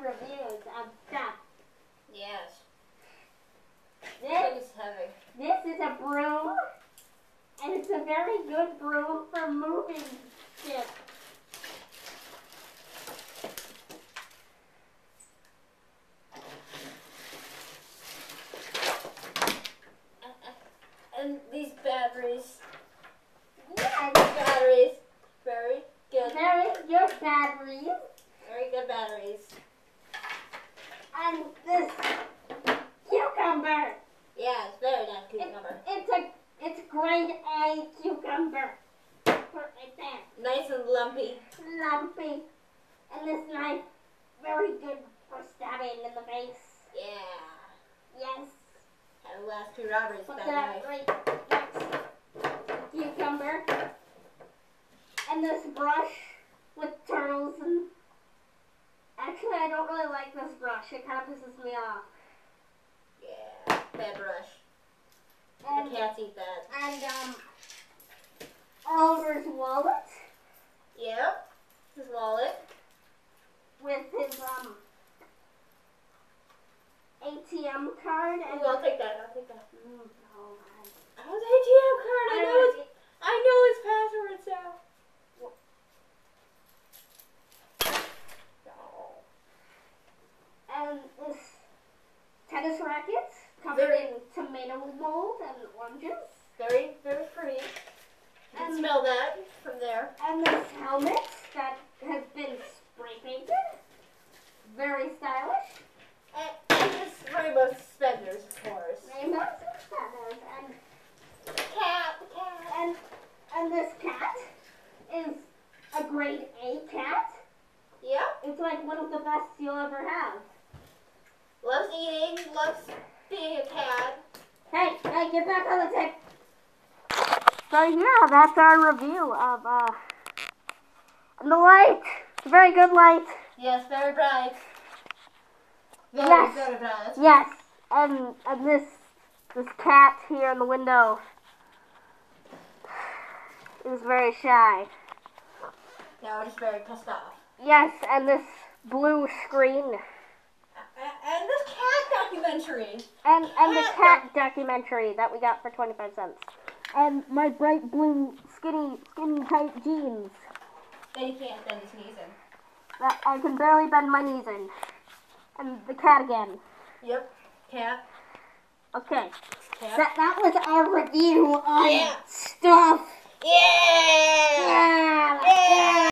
reviews of stuff. Yes. This, This is heavy. this is a broom, and it's a very good broom for moving shit. Uh, uh, and these batteries. Yes, Batteries. Very good. very good batteries. Very good batteries. And this cucumber. Yeah, it's very nice It, cucumber. it's a A cucumber. Put right there. Nice and lumpy. Lumpy. And this knife, very good for stabbing in the face. Yeah. Yes. And the last two robberies Put that that knife. right next cucumber. And this brush with turtles and actually I don't really like this brush. It kind of pisses me off. Yeah. Bad brush. And the cats eat that. and um Oliver's wallet Yep. His wallet. with his um ATM card and Ooh, I'll take that. I'll take that. Mm, oh, man. Oh, the ATM card. I I know know. his. I know his passwords now. and this tennis rackets covered Very- in tomato mold and oranges. Very, very pretty. You can And- smell that from there. And this helmet that has been spray painted. Very stylish. And, and this rainbow suspenders, of course. Rainbows and feathers. And, Cat, the cat. and, and this cat is a grade A cat. Yep. It's like one of the best you'll ever have. Loves eating, loves being a cat. Hey, hey, get back on the tape. So yeah, that's our review of uh the light. It's a very good light. Yes, very bright. Very, Yes. very bright. Yes, and and this this cat here in the window is very shy. Now we're just very pissed off. Yes, and this blue screen A- And this cat documentary. and and the cat documentary that we got for twenty five cents. And my bright blue skinny skinny tight jeans Then you can't bend his knees in. that I can barely bend my knees in. And the cat again. Yep. Cat. Okay. Cat. That that was our review on Yeah. stuff. Yeah! Yeah.